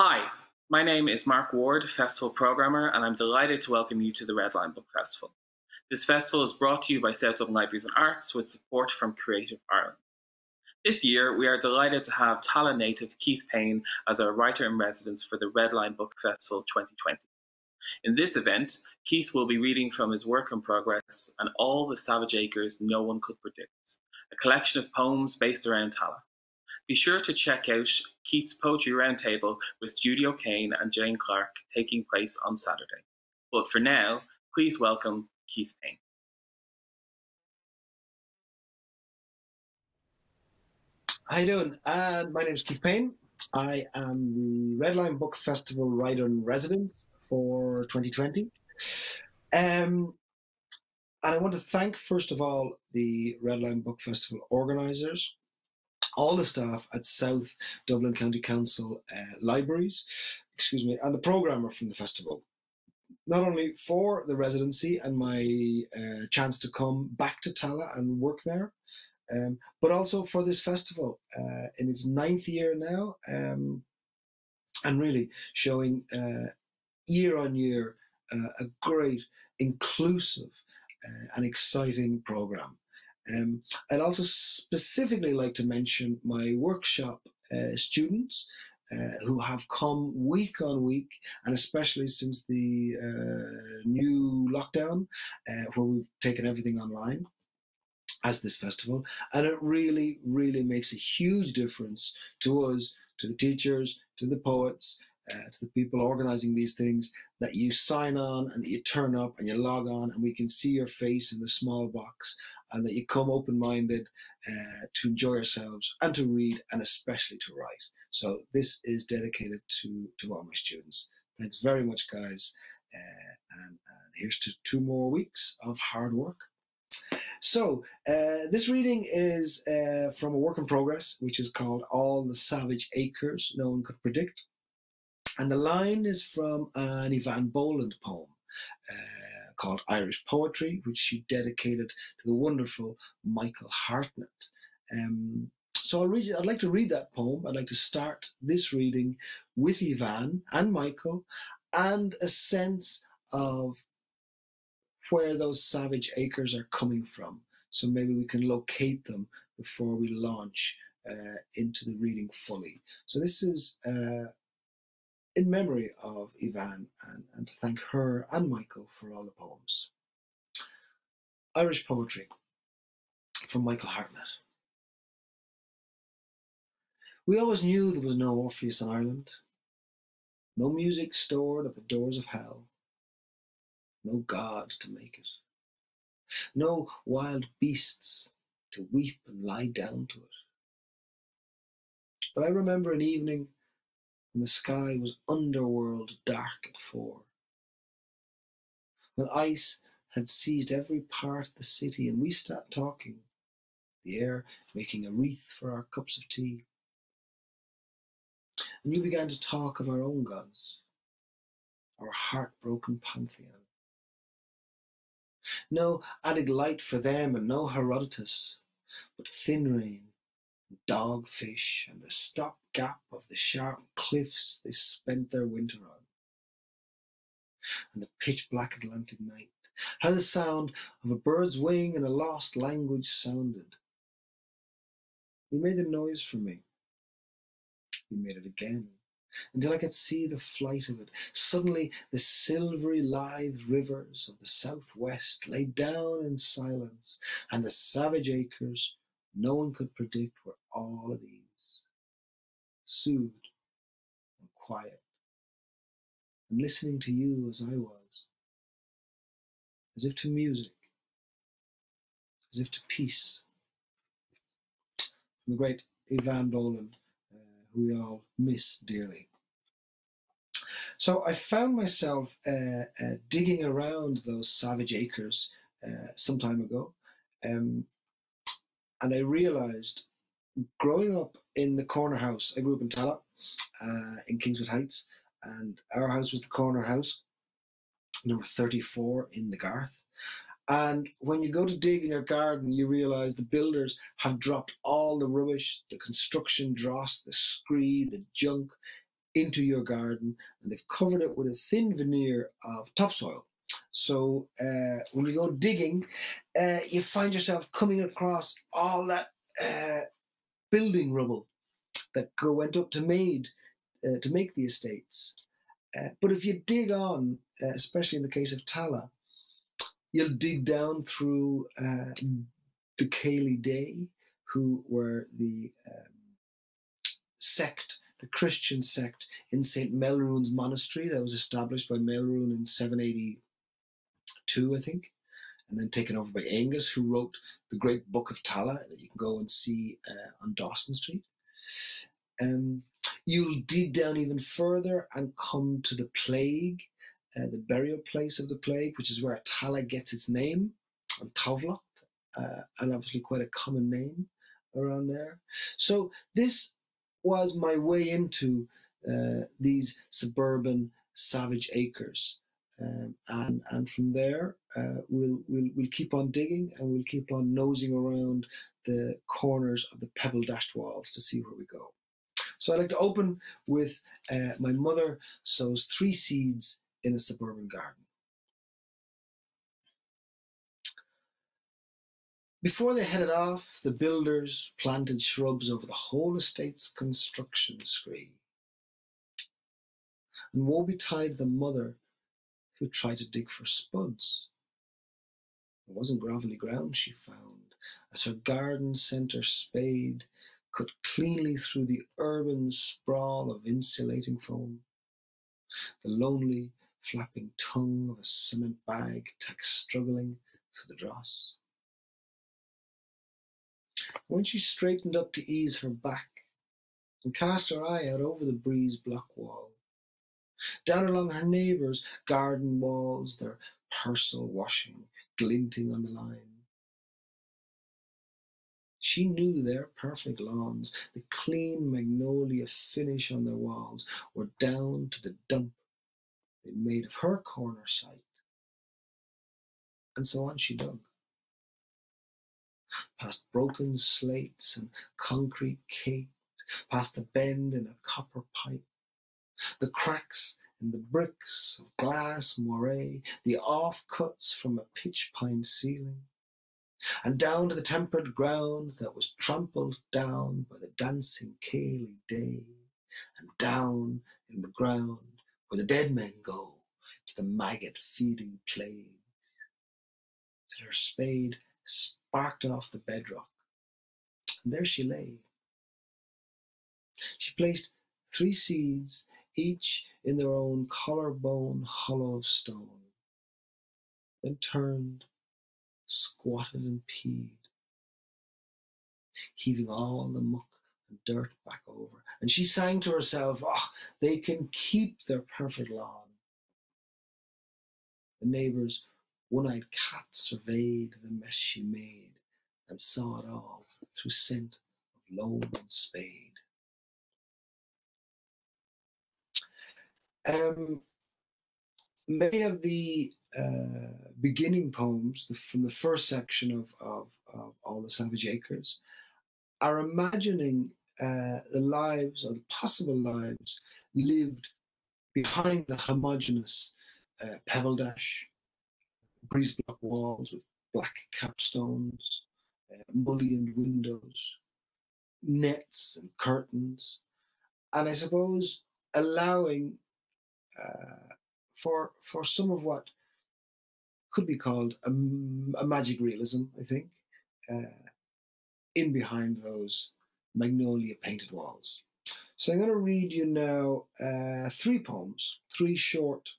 Hi, my name is Mark Ward, Festival Programmer, and I'm delighted to welcome you to the Redline Book Festival. This festival is brought to you by South Dublin Libraries and Arts with support from Creative Ireland. This year, we are delighted to have Tallaght native Keith Payne as our writer in residence for the Redline Book Festival 2020. In this event, Keith will be reading from his work in progress and All the Savage Acres No One Could Predict, a collection of poems based around Tallaght. Be sure to check out Keith's Poetry Roundtable with Judy O'Kane and Jane Clark taking place on Saturday. But for now, please welcome Keith Payne. How you doing? Uh, my name is Keith Payne. I am the Redline Book Festival writer in residence for 2020. Um, and I want to thank, first of all, the Redline Book Festival organisers, all the staff at South Dublin County Council uh, Libraries, excuse me, and the programmer from the festival. Not only for the residency and my uh, chance to come back to Tallaght and work there, um, but also for this festival uh, in its ninth year now, um, and really showing uh, year on year uh, a great, inclusive, uh, and exciting program. Um, I'd also specifically like to mention my workshop uh, students. Uh, who have come week on week, and especially since the uh, new lockdown, uh, where we've taken everything online as this festival. And it really, really makes a huge difference to us, to the teachers, to the poets, uh, to the people organizing these things that you sign on and that you turn up and you log on and we can see your face in the small box and that you come open minded uh, to enjoy yourselves and to read and especially to write. So this is dedicated to, to all my students. Thanks very much, guys. Uh, and, and here's to two more weeks of hard work. So, uh, this reading is uh, from a work in progress, which is called All the Savage Acres No One Could Predict. And the line is from an Eavan Boland poem uh, called Irish Poetry, which she dedicated to the wonderful Michael Hartnett. Um, so I'll read, I'd like to read that poem. I'd like to start this reading with Eavan and Michael and a sense of where those savage acres are coming from. So maybe we can locate them before we launch uh, into the reading fully. So this is uh, in memory of Eavan and, and to thank her and Michael for all the poems. Irish poetry from Michael Hartnett. We always knew there was no Orpheus in Ireland, no music stored at the doors of hell no God to make it, no wild beasts to weep and lie down to it. But I remember an evening when the sky was underworld dark at four, when ice had seized every part of the city and we sat talking, the air making a wreath for our cups of tea. And you began to talk of our own gods, our heartbroken pantheon. No added light for them and no Herodotus, but thin rain, dogfish, and the stop gap of the sharp cliffs they spent their winter on. And the pitch black Atlantic night, how the sound of a bird's wing in a lost language sounded. You made the noise for me. You made it again until I could see the flight of it. Suddenly, the silvery lithe rivers of the southwest lay down in silence, and the savage acres no one could predict were all at ease, soothed and quiet, and listening to you as I was, as if to music, as if to peace. From the great Eavan Boland who we all miss dearly. So I found myself uh, uh, digging around those savage acres uh, some time ago, um, and I realized growing up in the corner house, I grew up in Tallaght uh, in Kingswood Heights, and our house was the corner house, number 34 in the Garth. And when you go to dig in your garden, you realize the builders have dropped all the rubbish, the construction dross, the scree, the junk into your garden and they've covered it with a thin veneer of topsoil. So uh, when you go digging, uh, you find yourself coming across all that uh, building rubble that went up to made uh, to make the estates. Uh, but if you dig on, uh, especially in the case of Tallaght, you'll dig down through the Céli Dé, who were the um, sect, the Christian sect in St. Maelruain's monastery that was established by Melroon in 782, I think, and then taken over by Angus, who wrote the great Book of Tallaght that you can go and see uh, on Dawson Street. Um, you'll dig down even further and come to the plague, uh, the burial place of the plague, which is where Tallaght gets its name, and Tavla, uh, and obviously quite a common name around there. So this was my way into uh, these suburban savage acres. Um, and and from there uh, we'll we'll we'll keep on digging and we'll keep on nosing around the corners of the pebble dashed walls to see where we go. So I'd like to open with uh, my mother sows three seeds in a suburban garden. Before they headed off, the builders planted shrubs over the whole estate's construction scree. And woe betide the mother who tried to dig for spuds. It wasn't gravelly ground she found, as her garden centre spade cut cleanly through the urban sprawl of insulating foam. The lonely, flapping tongue of a cement bag tacked struggling through the dross. When she straightened up to ease her back and cast her eye out over the breeze block wall, down along her neighbours' garden walls, their Persil washing glinting on the line. She knew their perfect lawns, the clean magnolia finish on their walls, were down to the dump they made of her corner site. And so on she dug past broken slates and concrete caked, past the bend in a copper pipe, the cracks in the bricks of glass moire, the offcuts from a pitch pine ceiling, and down to the tempered ground that was trampled down by the dancing Céli Dé, and down in the ground where the dead men go to the maggot feeding plagues, till her spade sparked off the bedrock. And there she lay. She placed three seeds, each in their own collarbone hollow of stone, then turned, squatted, and peed, heaving all the muck and dirt back over. And she sang to herself, Oh, they can keep their perfect lawn. The neighbors one-eyed cat surveyed the mess she made and saw it all through scent of loam and spade. Um, many of the uh, beginning poems the, from the first section of, of, of, All the Savage Acres are imagining uh, the lives or the possible lives lived behind the homogeneous uh, pebble dash breeze block walls with black capstones, uh, mullioned windows, nets and curtains, and I suppose allowing uh, for for some of what could be called a, a magic realism, I think, uh, in behind those magnolia painted walls. So I'm going to read you now uh, three poems, three short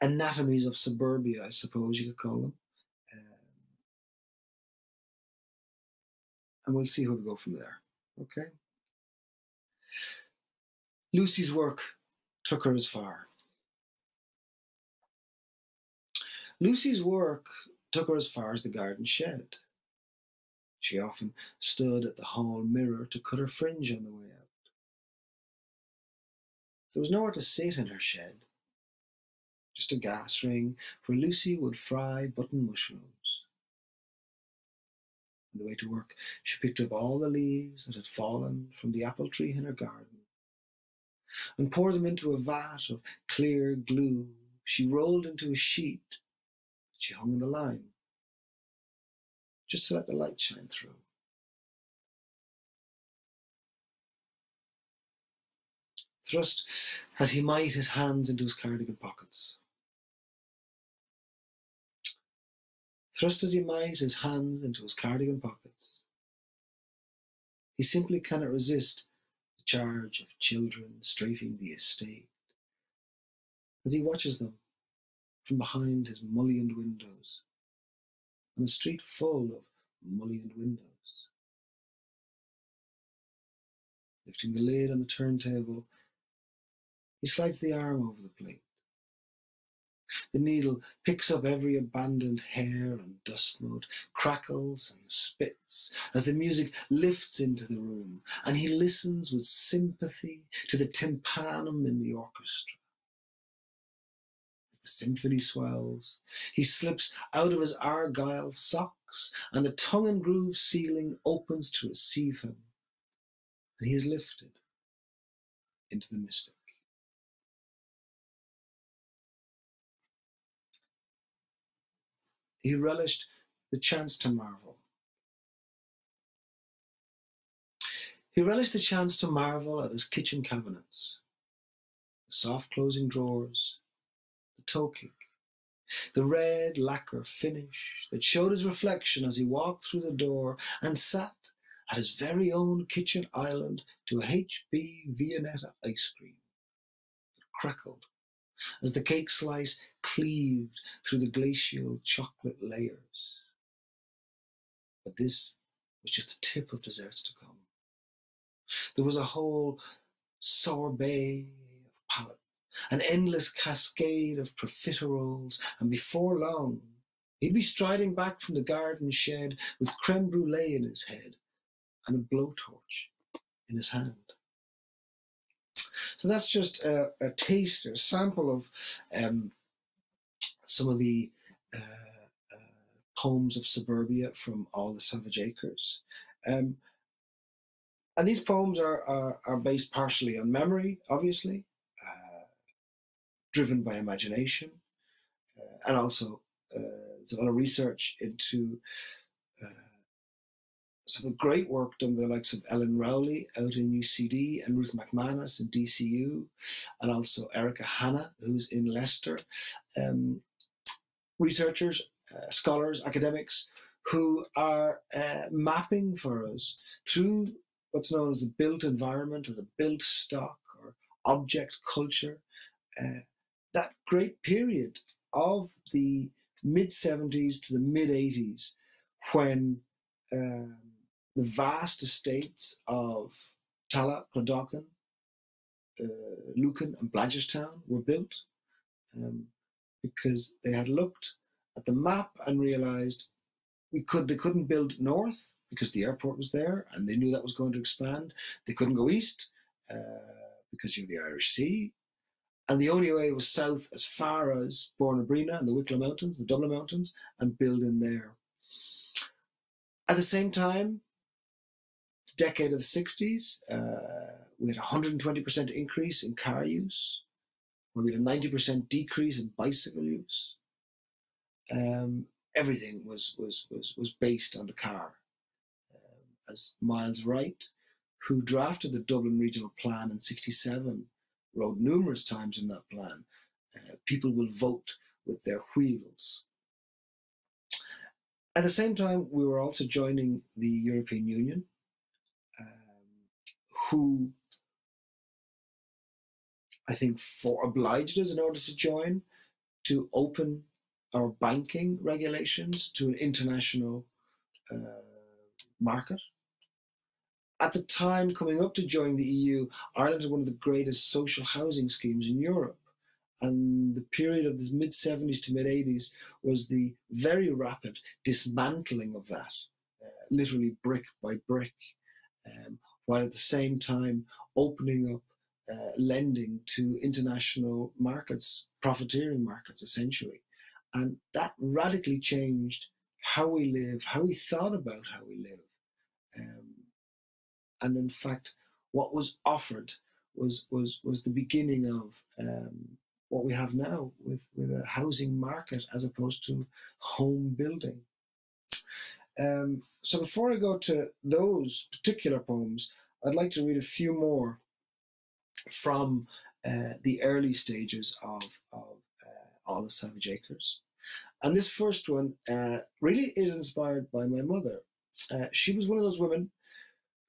anatomies of suburbia, I suppose you could call them. Um, and we'll see where we go from there. Okay. Lucy's work took her as far. Lucy's work took her as far as the garden shed. She often stood at the hall mirror to cut her fringe on the way out. There was nowhere to sit in her shed, just a gas ring where Lucy would fry button mushrooms. On the way to work, she picked up all the leaves that had fallen from the apple tree in her garden and pour them into a vat of clear glue. She rolled into a sheet. She hung in the line, just to let the light shine through. Thrust as he might his hands into his cardigan pockets. Thrust as he might his hands into his cardigan pockets. He simply cannot resist charge of children strafing the estate as he watches them from behind his mullioned windows on a street full of mullioned windows. Lifting the lid on the turntable, he slides the arm over the plate. The needle picks up every abandoned hair and dust mote, crackles and spits as the music lifts into the room, and he listens with sympathy to the tympanum in the orchestra. As the symphony swells, he slips out of his argyle socks, and the tongue and groove ceiling opens to receive him, and he is lifted into the mystic. He relished the chance to marvel. He relished the chance to marvel at his kitchen cabinets, the soft closing drawers, the toe kick, the red lacquer finish that showed his reflection as he walked through the door and sat at his very own kitchen island to a HB Viennetta ice cream that crackled as the cake slice cleaved through the glacial chocolate layers. But this was just the tip of desserts to come. There was a whole sorbet of palate, an endless cascade of profiteroles, and before long, he'd be striding back from the garden shed with creme brulee in his head and a blowtorch in his hand. So that's just a, a taste, a sample of um, some of the uh, uh, poems of suburbia from All the Savage Acres. Um, and these poems are, are, are, based partially on memory, obviously, uh, driven by imagination, uh, and also uh, there's a lot of research into some great work done by the likes of Ellen Rowley out in UCD and Ruth McManus in DCU, and also Erika Hanna, who's in Leicester. Um, researchers, uh, scholars, academics who are uh, mapping for us through what's known as the built environment or the built stock or object culture, uh, that great period of the mid 70s to the mid 80s when um, the vast estates of Tallaght, Clondalkin, uh, Lucan, and Blanchardstown were built um, because they had looked at the map and realized we could they couldn't build north because the airport was there and they knew that was going to expand. They couldn't go east uh, because of the Irish Sea. And the only way was south as far as Bohernabreena and the Wicklow Mountains, the Dublin Mountains, and build in there. At the same time, decade of the 60s, uh, we had a 120% increase in car use, we had a 90% decrease in bicycle use. Um, everything was, was, was, was based on the car. Um, as Miles Wright, who drafted the Dublin Regional Plan in 67, wrote numerous times in that plan, uh, people will vote with their wheels. At the same time, we were also joining the European Union, who I think for obliged us in order to join to open our banking regulations to an international uh, market. At the time coming up to join the EU, Ireland had one of the greatest social housing schemes in Europe. And the period of the mid 70s to mid 80s was the very rapid dismantling of that, uh, literally brick by brick. Um, while at the same time opening up uh, lending to international markets, profiteering markets, essentially. And that radically changed how we live, how we thought about how we live. Um, and in fact, what was offered was was was the beginning of um, what we have now with with a housing market as opposed to home building. Um, so before I go to those particular poems, I'd like to read a few more from uh, the early stages of, of uh, All the Savage Acres. And this first one uh, really is inspired by my mother. Uh, she was one of those women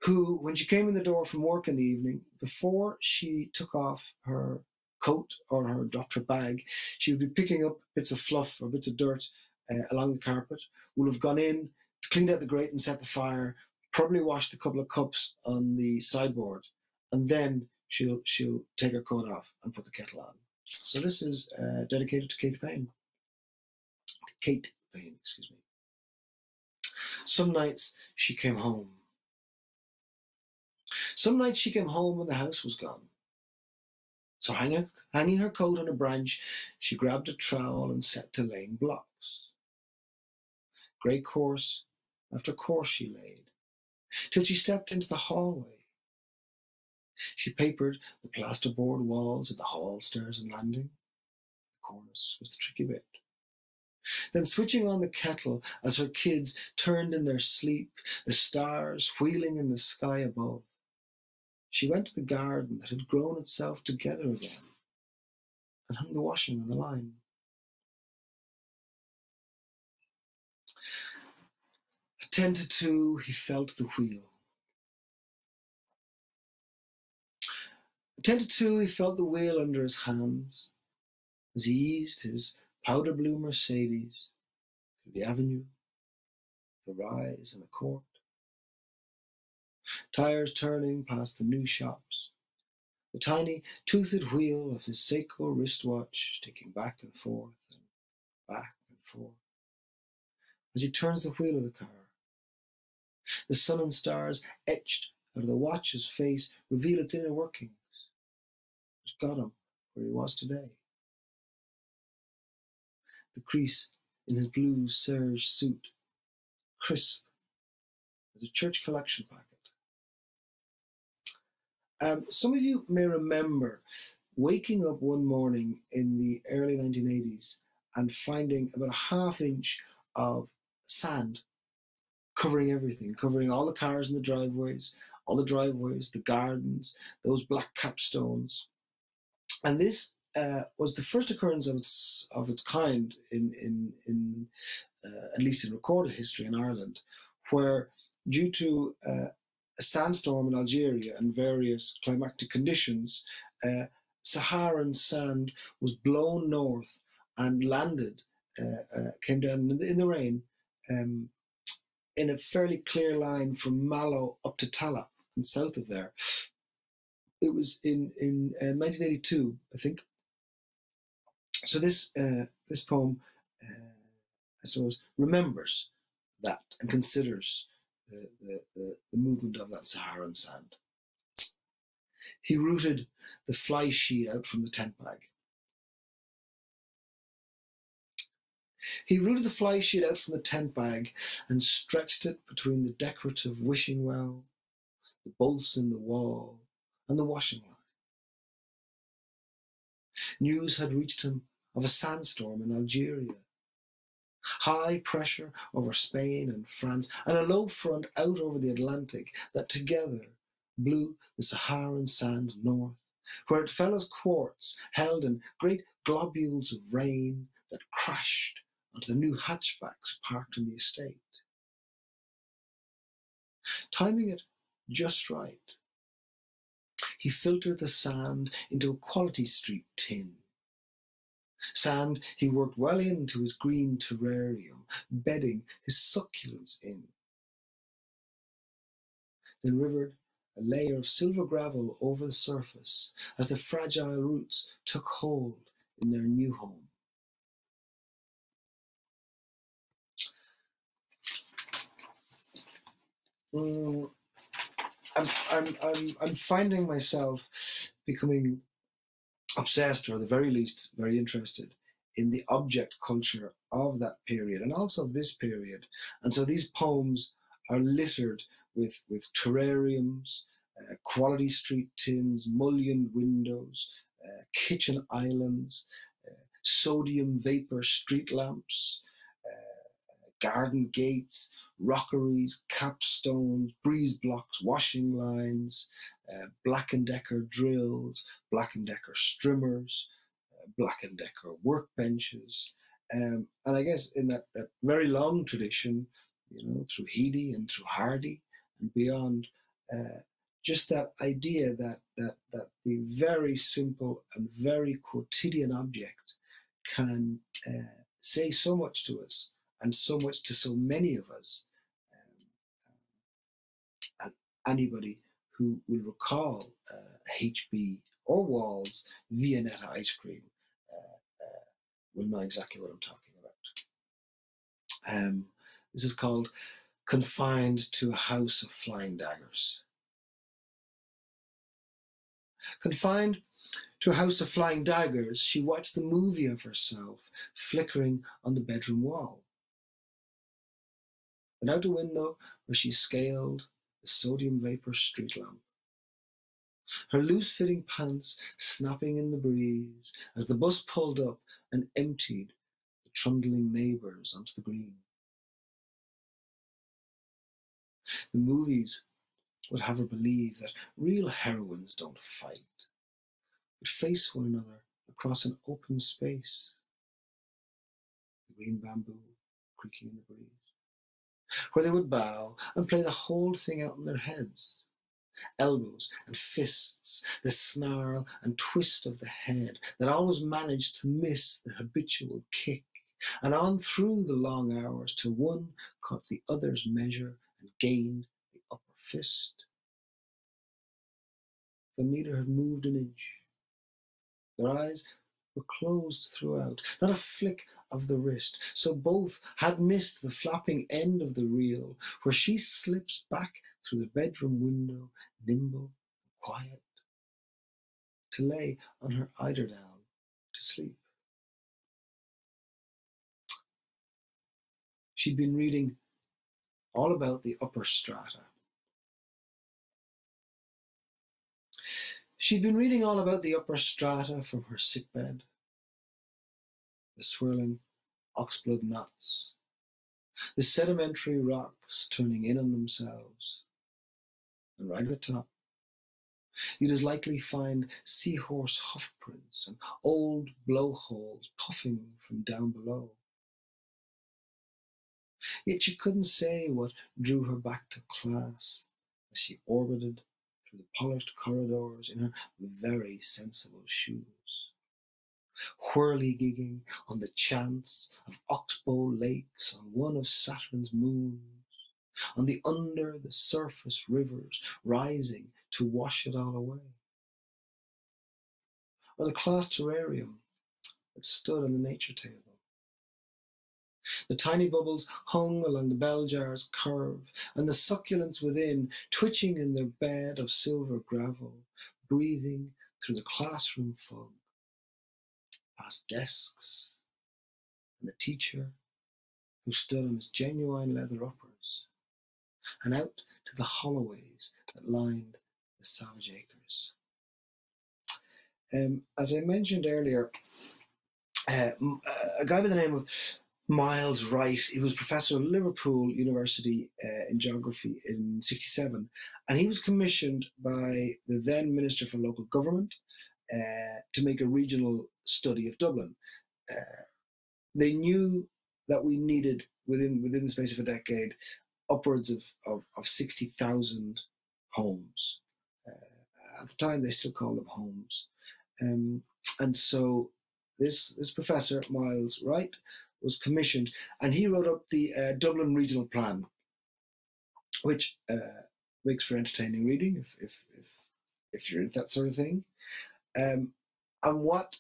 who, when she came in the door from work in the evening, before she took off her coat or her her bag, she would be picking up bits of fluff or bits of dirt uh, along the carpet, would have gone in, cleaned out the grate and set the fire, probably washed a couple of cups on the sideboard, and then she'll she'll take her coat off and put the kettle on. So this is uh, dedicated to Kate Payne. Kate Payne, excuse me. Some nights she came home. Some nights she came home when the house was gone. So hanging, hanging her coat on a branch, she grabbed a trowel and set to laying blocks. Great course after course she laid, till she stepped into the hallway. She papered the plasterboard walls of the hall stairs and landing. The cornice was the tricky bit. Then switching on the kettle as her kids turned in their sleep, the stars wheeling in the sky above, she went to the garden that had grown itself together again and hung the washing on the line. Attended to, two, he felt the wheel. Attended to, two, he felt the wheel under his hands as he eased his powder blue Mercedes through the avenue, the rise, and the court. Tires turning past the new shops, the tiny toothed wheel of his Seiko wristwatch ticking back and forth and back and forth as he turns the wheel of the car. The sun and stars etched out of the watch's face reveal its inner workings. It got him where he was today. The crease in his blue serge suit, crisp as a church collection packet. Um, some of you may remember waking up one morning in the early 1980s and finding about a half inch of sand covering everything, covering all the cars in the driveways, all the driveways, the gardens, those black capstones. And this uh, was the first occurrence of its of its kind in in in uh, at least in recorded history in Ireland, where due to uh, a sandstorm in Algeria and various climatic conditions, uh, Saharan sand was blown north and landed, uh, uh, came down in the, in the rain um, in a fairly clear line from Mallow up to Tallaght and south of there. It was in in uh, 1982, I think. So this uh, this poem, uh, I suppose, remembers that and considers the, the, the, the movement of that Saharan sand. He rooted the fly sheet out from the tent bag. He rooted the fly sheet out from the tent bag and stretched it between the decorative wishing well, the bolts in the wall, and the washing line. News had reached him of a sandstorm in Algeria high pressure over Spain and France, and a low front out over the Atlantic that together blew the Saharan sand north, where it fell as quartz held in great globules of rain that crashed the new hatchbacks parked in the estate. Timing it just right, he filtered the sand into a quality street tin Sand he worked well into his green terrarium, bedding his succulents in. Then rivered a layer of silver gravel over the surface as the fragile roots took hold in their new home. Mm, I'm, I'm, I'm, I'm finding myself becoming obsessed, or at the very least, very interested in the object culture of that period and also of this period. And so these poems are littered with, with terrariums, uh, quality street tins, mullioned windows, uh, kitchen islands, uh, sodium vapor street lamps, uh, garden gates, rockeries, capstones, breeze blocks, washing lines, uh, Black & Decker drills, Black & Decker strimmers, uh, Black & Decker workbenches. Um, and I guess in that, that very long tradition, you know, through Heaney and through Hardy and beyond, uh, just that idea that, that, that the very simple and very quotidian object can uh, say so much to us and so much to so many of us. Um, and anybody who will recall uh, HB or Wall's Viennetta ice cream uh, uh, will know exactly what I'm talking about. Um, this is called Confined to a House of Flying Daggers. Confined to a house of flying daggers, she watched the movie of herself flickering on the bedroom wall. And out the window where she scaled sodium vapor street lamp. Her loose fitting pants snapping in the breeze as the bus pulled up and emptied the trundling neighbours onto the green. The movies would have her believe that real heroines don't fight, but face one another across an open space. The green bamboo creaking in the breeze, where they would bow and play the whole thing out in their heads. Elbows and fists, the snarl and twist of the head that always managed to miss the habitual kick, and on through the long hours till one caught the other's measure and gained the upper fist. The meter had moved an inch. Their eyes were closed throughout, not a flick of the wrist. So both had missed the flapping end of the reel, where she slips back through the bedroom window, nimble quiet, to lay on her eiderdown to sleep. She'd been reading all about the upper strata She'd been reading all about the upper strata from her sickbed, the swirling oxblood knots, the sedimentary rocks turning in on themselves, and right at the top, you'd as likely find seahorse hoofprints and old blowholes puffing from down below. Yet she couldn't say what drew her back to class as she orbited through the polished corridors in her very sensible shoes. Whirligigging on the chance of oxbow lakes on one of Saturn's moons, on the under the surface rivers rising to wash it all away. Or the class terrarium that stood on the nature table the tiny bubbles hung along the bell jar's curve, and the succulents within, twitching in their bed of silver gravel, breathing through the classroom fog, past desks, and the teacher who stood on his genuine leather uppers, and out to the holloways that lined the savage acres. Um, as I mentioned earlier, uh, a guy by the name of Miles Wright. He was professor at Liverpool University uh, in geography in 67, and he was commissioned by the then Minister for Local Government uh, to make a regional study of Dublin. Uh, they knew that we needed, within, within the space of a decade, upwards of, of, of 60,000 homes. Uh, at the time, they still called them homes. Um, and so this, this professor, Miles Wright, was commissioned, and he wrote up the uh, Dublin Regional Plan, which uh, makes for entertaining reading if if if, if you're into that sort of thing. Um, and what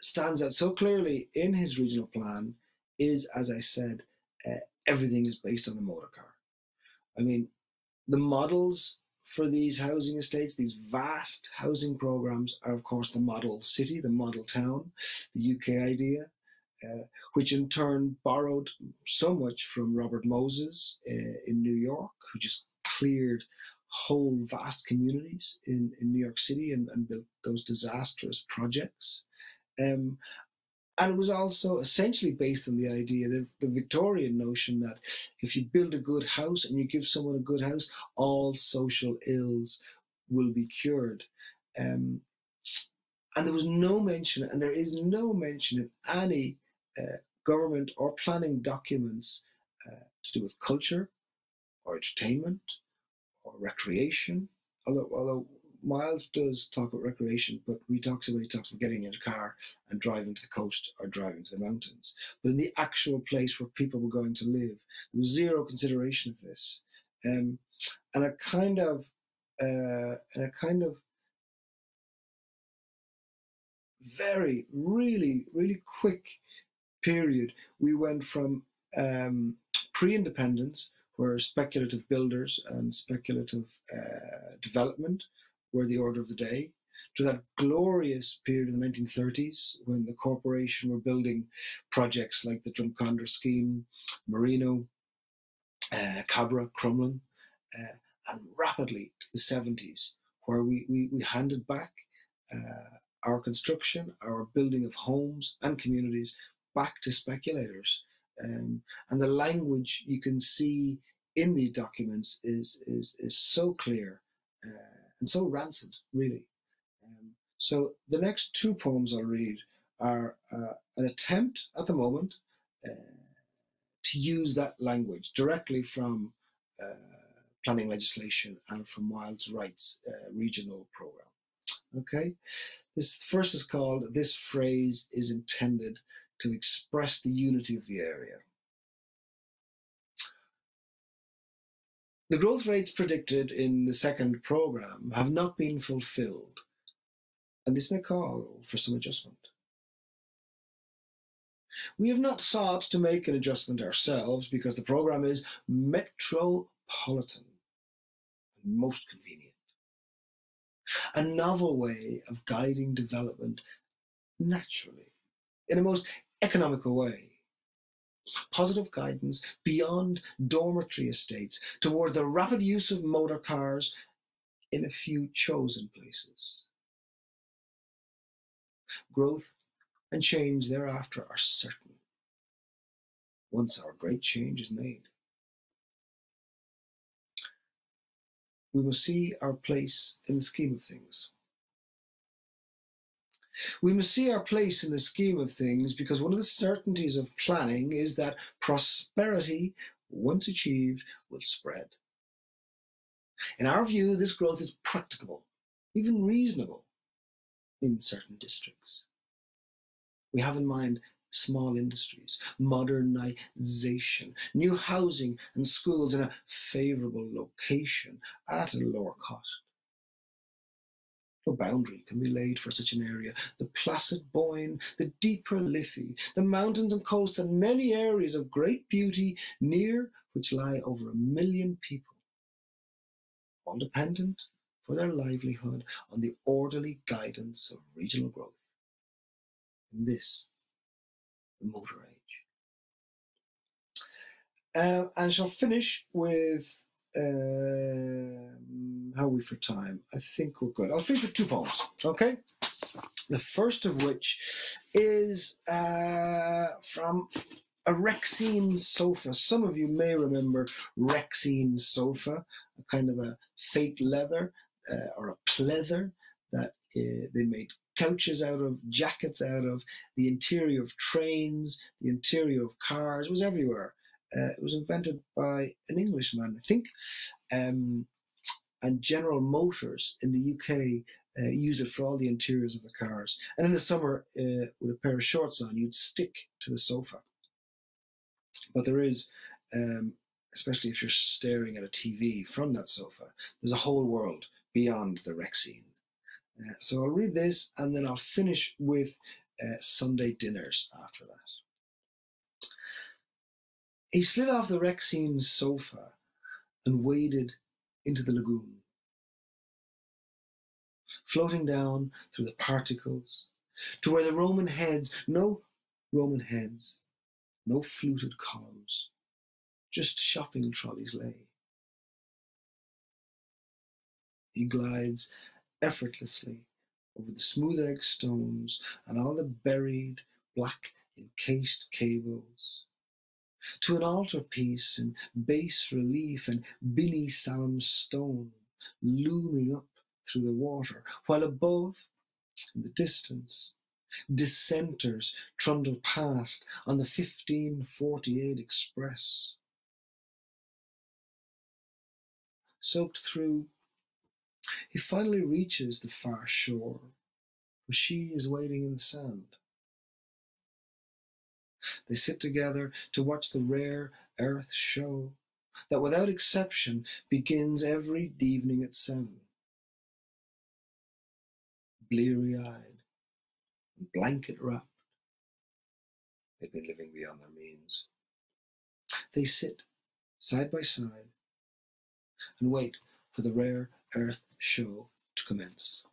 stands out so clearly in his regional plan is, as I said, uh, everything is based on the motor car. I mean, the models for these housing estates, these vast housing programs, are of course the model city, the model town, the UK idea. Uh, which in turn borrowed so much from Robert Moses uh, in New York, who just cleared whole vast communities in, in New York City and, and built those disastrous projects. Um, and it was also essentially based on the idea, the, the Victorian notion that if you build a good house and you give someone a good house, all social ills will be cured. Um, and there was no mention, and there is no mention in any uh, government or planning documents uh, to do with culture or entertainment or recreation. Although, although Miles does talk about recreation, but we talks about he talks about getting in a car and driving to the coast or driving to the mountains. But in the actual place where people were going to live, there was zero consideration of this, um, and a kind of uh, and a kind of very really really quick period. We went from um, pre-independence, where speculative builders and speculative uh, development were the order of the day, to that glorious period in the 1930s when the corporation were building projects like the Drumcondra scheme, Marino, uh, Cabra, Crumlin, uh, and rapidly to the 70s, where we, we, we handed back uh, our construction, our building of homes and communities back to speculators. Um, and the language you can see in these documents is, is, is so clear. Uh, and so rancid, really. Um, so the next two poems I'll read are uh, an attempt at the moment uh, to use that language directly from uh, planning legislation and from Miles Wright's uh, regional program. Okay, this first is called This Phrase is Intended to Express the Unity of the Area. The growth rates predicted in the second program have not been fulfilled, and this may call for some adjustment. We have not sought to make an adjustment ourselves because the program is metropolitan and most convenient. A novel way of guiding development naturally, in a most economical way positive guidance beyond dormitory estates toward the rapid use of motor cars in a few chosen places. Growth and change thereafter are certain once our great change is made. We must see our place in the scheme of things. We must see our place in the scheme of things because one of the certainties of planning is that prosperity, once achieved, will spread. In our view, this growth is practicable, even reasonable, in certain districts. We have in mind small industries, modernization, new housing and schools in a favourable location at a lower cost. No boundary can be laid for such an area. The placid Boyne, the deeper Liffey, the mountains and coasts, and many areas of great beauty near which lie over a million people, all dependent for their livelihood on the orderly guidance of regional growth. In this, the motor age. Uh, and shall finish with um, how are we for time? I think we're good. I'll finish with two poems, okay? The first of which is uh, from a Rexine sofa. Some of you may remember Rexine sofa, a kind of a fake leather uh, or a pleather that uh, they made couches out of, jackets out of, the interior of trains, the interior of cars, it was everywhere. Uh, it was invented by an Englishman, I think, um, and General Motors in the UK uh, use it for all the interiors of the cars. And in the summer, uh, with a pair of shorts on, you'd stick to the sofa. But there is, um, especially if you're staring at a TV from that sofa, there's a whole world beyond the Rexine. Uh, so I'll read this and then I'll finish with uh, Sunday dinners after that. He slid off the Rexine's sofa and waded into the lagoon, floating down through the particles to where the Roman heads, no Roman heads, no fluted columns, just shopping trolleys lay. He glides effortlessly over the smooth egg stones and all the buried black encased cables to an altarpiece in bas relief and Bini Salam stone looming up through the water, while above, in the distance, dissenters trundle past on the 1548 express. Soaked through, he finally reaches the far shore, where she is waiting in the sand. They sit together to watch the rare earth show that, without exception, begins every evening at seven. Bleary eyed and blanket wrapped, they've been living beyond their means. They sit side by side and wait for the rare earth show to commence.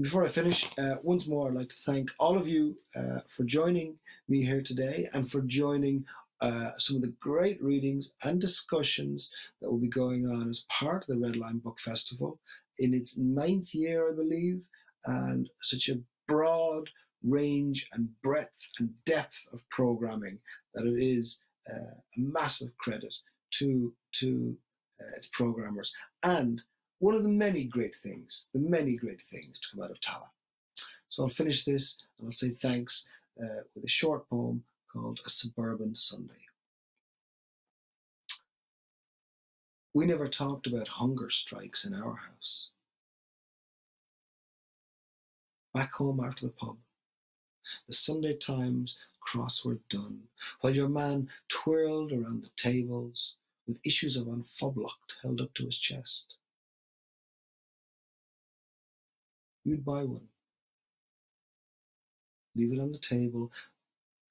Before I finish, uh, once more, I'd like to thank all of you uh, for joining me here today and for joining uh, some of the great readings and discussions that will be going on as part of the Red Line Book Festival in its ninth year, I believe, and such a broad range and breadth and depth of programming that it is uh, a massive credit to to uh, its programmers. And one of the many great things, the many great things to come out of Tallaght. So I'll finish this and I'll say thanks uh, with a short poem called A Suburban Sunday. We never talked about hunger strikes in our house. Back home after the pub, the Sunday Times crossword done, while your man twirled around the tables with issues of Phoblacht held up to his chest. You'd buy one, leave it on the table,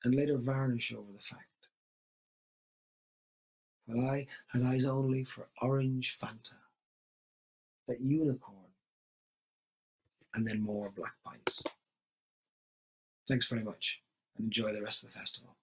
and later varnish over the fact. While I had eyes only for orange Fanta, that unicorn, and then more black pints. Thanks very much, and enjoy the rest of the festival.